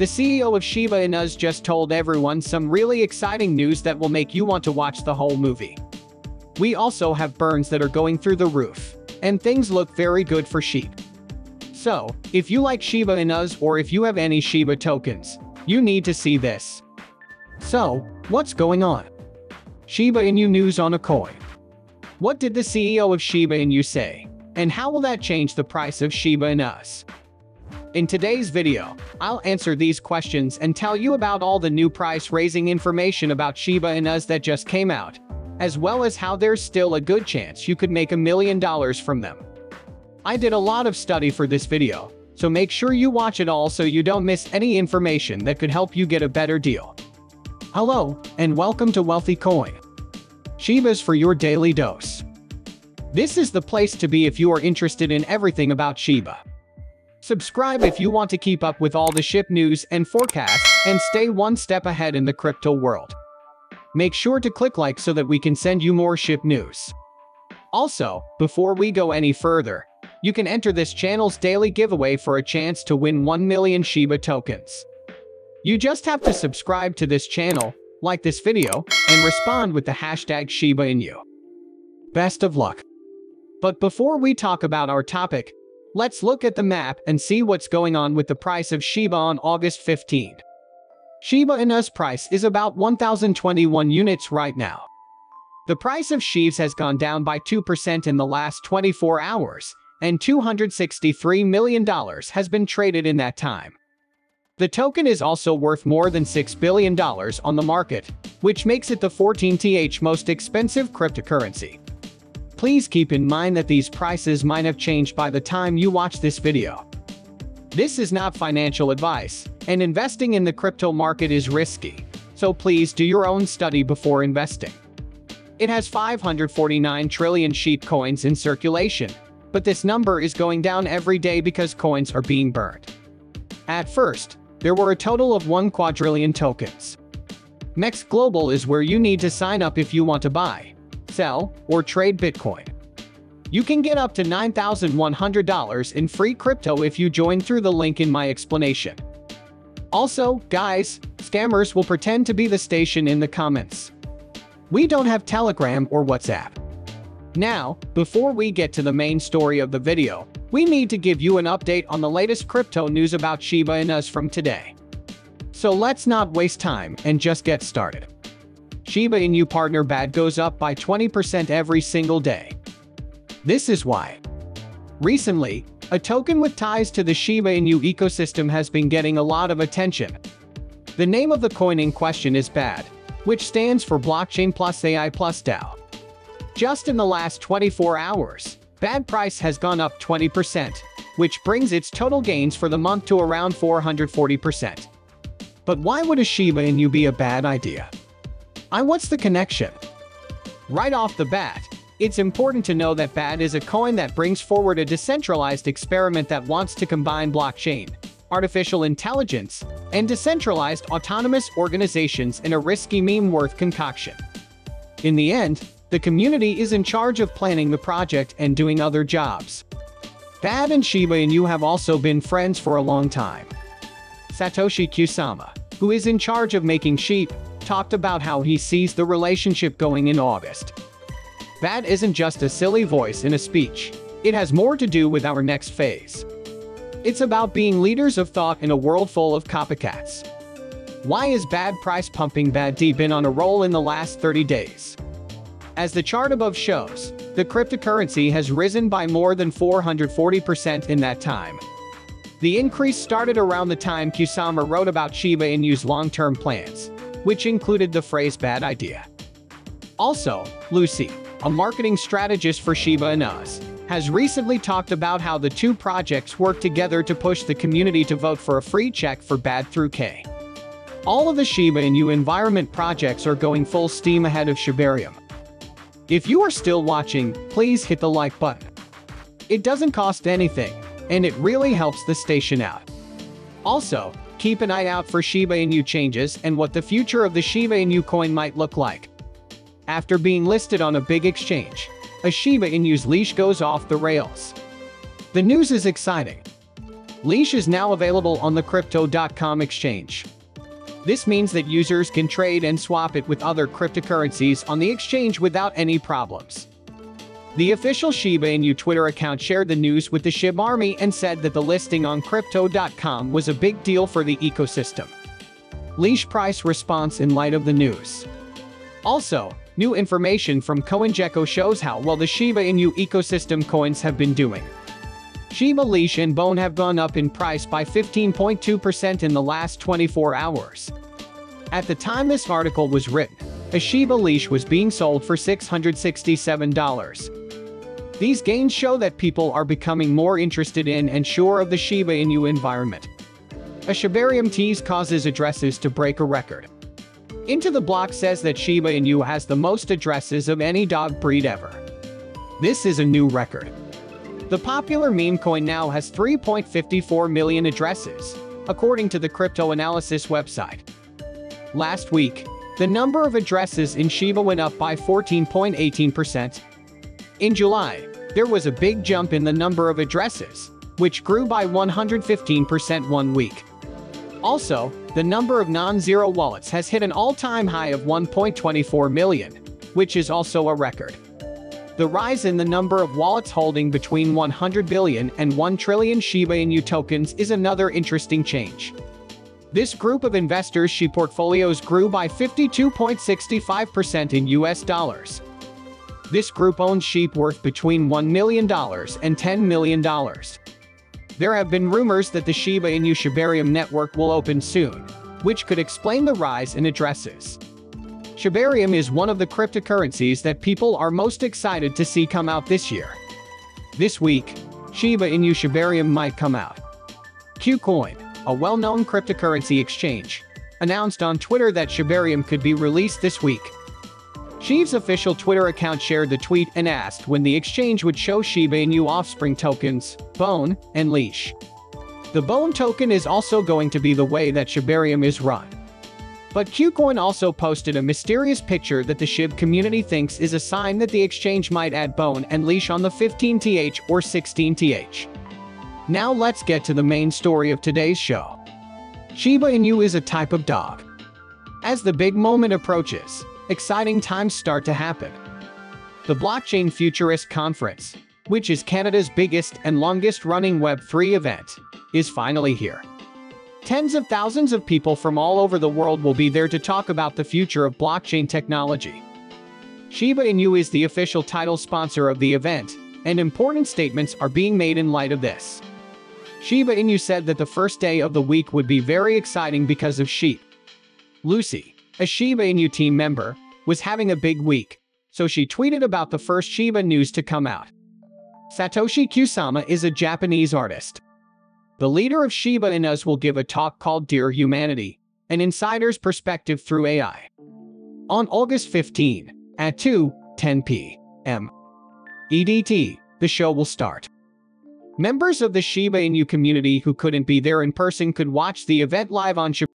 the CEO of Shiba Inus just told everyone some really exciting news that will make you want to watch the whole movie. We also have burns that are going through the roof, and things look very good for SHIB. So, if you like Shiba Inus or if you have any Shiba tokens, you need to see this. So, what's going on? Shiba Inu news on a coin. What did the CEO of Shiba Inu say? And how will that change the price of Shiba Inus? In today's video, I'll answer these questions and tell you about all the new price-raising information about Shiba Inus that just came out, as well as how there's still a good chance you could make a million dollars from them. I did a lot of study for this video, so make sure you watch it all so you don't miss any information that could help you get a better deal. Hello, and welcome to Wealthy Coin. Shiba's for your daily dose. This is the place to be if you are interested in everything about Shiba. Subscribe if you want to keep up with all the SHIB news and forecasts and stay one step ahead in the crypto world. Make sure to click like so that we can send you more SHIB news. Also, before we go any further, you can enter this channel's daily giveaway for a chance to win 1 million Shiba tokens. You just have to subscribe to this channel, like this video, and respond with the hashtag Shiba Inu. Best of luck. But before we talk about our topic, Let's look at the map and see what's going on with the price of Shiba on August 15. Shiba Inu's price is about 1,021 units right now. The price of SHIB's has gone down by 2% in the last 24 hours, and $263 million has been traded in that time. The token is also worth more than $6 billion on the market, which makes it the 14th most expensive cryptocurrency. Please keep in mind that these prices might have changed by the time you watch this video. This is not financial advice, and investing in the crypto market is risky, so please do your own study before investing. It has 549 trillion SHIB coins in circulation, but this number is going down every day because coins are being burned. At first, there were a total of 1 quadrillion tokens. MEXC Global is where you need to sign up if you want to buy, sell, or trade Bitcoin. You can get up to $9,100 in free crypto if you join through the link in my explanation. Also, guys, scammers will pretend to be the station in the comments. We don't have Telegram or WhatsApp. Now, before we get to the main story of the video, we need to give you an update on the latest crypto news about Shiba Inus from today. So let's not waste time and just get started. Shiba Inu partner BAD goes up by 20% every single day. This is why. Recently, a token with ties to the Shiba Inu ecosystem has been getting a lot of attention. The name of the coin in question is BAD, which stands for Blockchain Plus AI Plus DAO. Just in the last 24 hours, BAD price has gone up 20%, which brings its total gains for the month to around 440%. But why would a Shiba Inu be a bad idea? I what's the connection? Right off the bat, it's important to know that BAD is a coin that brings forward a decentralized experiment that wants to combine blockchain, artificial intelligence, and decentralized autonomous organizations in a risky meme-worth concoction. In the end, the community is in charge of planning the project and doing other jobs. BAD and Shiba Inu have also been friends for a long time. Shytoshi Kusama, who is in charge of making sheep, talked about how he sees the relationship going in August. That isn't just a silly voice in a speech. It has more to do with our next phase. It's about being leaders of thought in a world full of copycats. Why is bad price pumping BAD been on a roll in the last 30 days? As the chart above shows, the cryptocurrency has risen by more than 440% in that time. The increase started around the time Kusama wrote about Shiba Inu's long-term plans, which included the phrase bad idea. Also, Lucy, a marketing strategist for Shiba Inus, has recently talked about how the two projects work together to push the community to vote for a free check for bad through K. All of the Shiba Inu environment projects are going full steam ahead of Shibarium. If you are still watching, please hit the like button. It doesn't cost anything, and it really helps the station out. Also, Keep an eye out for Shiba Inu changes and what the future of the Shiba Inu coin might look like. After being listed on a big exchange, a Shiba Inu's leash goes off the rails. The news is exciting. Leash is now available on the Crypto.com exchange. This means that users can trade and swap it with other cryptocurrencies on the exchange without any problems. The official Shiba Inu Twitter account shared the news with the SHIB Army and said that the listing on Crypto.com was a big deal for the ecosystem. Leash price response in light of the news. Also, new information from CoinGecko shows how well the Shiba Inu ecosystem coins have been doing. Shiba Leash and Bone have gone up in price by 15.2% in the last 24 hours. At the time this article was written, a Shiba Leash was being sold for $667. These gains show that people are becoming more interested in and sure of the Shiba Inu environment. A Shibarium tease causes addresses to break a record. IntoTheBlock says that Shiba Inu has the most addresses of any dog breed ever. This is a new record. The popular meme coin now has 3.54 million addresses, according to the crypto analysis website. Last week, the number of addresses in Shiba went up by 14.18%. In July, there was a big jump in the number of addresses, which grew by 115% one week. Also, the number of non-zero wallets has hit an all-time high of 1.24 million, which is also a record. The rise in the number of wallets holding between 100 billion and 1 trillion Shiba Inu tokens is another interesting change. This group of investors' SHIB portfolios grew by 52.65% in US dollars. This group owns SHIB worth between $1 million and $10 million. There have been rumors that the Shiba Inu Shibarium network will open soon, which could explain the rise in addresses. Shibarium is one of the cryptocurrencies that people are most excited to see come out this year. This week, Shiba Inu Shibarium might come out. KuCoin, a well-known cryptocurrency exchange, announced on Twitter that Shibarium could be released this week. SHIB's official Twitter account shared the tweet and asked when the exchange would show Shiba Inu offspring tokens, Bone, and Leash. The Bone token is also going to be the way that Shibarium is run. But KuCoin also posted a mysterious picture that the SHIB community thinks is a sign that the exchange might add Bone and Leash on the 15th or 16th. Now let's get to the main story of today's show. Shiba Inu is a type of dog. As the big moment approaches, exciting times start to happen. The Blockchain Futurist Conference, which is Canada's biggest and longest-running Web3 event, is finally here. Tens of thousands of people from all over the world will be there to talk about the future of blockchain technology. Shiba Inu is the official title sponsor of the event, and important statements are being made in light of this. Shiba Inu said that the first day of the week would be very exciting because of sheep. Lucy, a Shiba Inu team member, was having a big week, so she tweeted about the first Shiba news to come out. Shytoshi Kusama is a Japanese artist. The leader of Shiba Inus will give a talk called Dear Humanity, an insider's perspective through AI. On August 15, at 2.10 p.m. EDT, the show will start. Members of the Shiba Inu community who couldn't be there in person could watch the event live on Shiba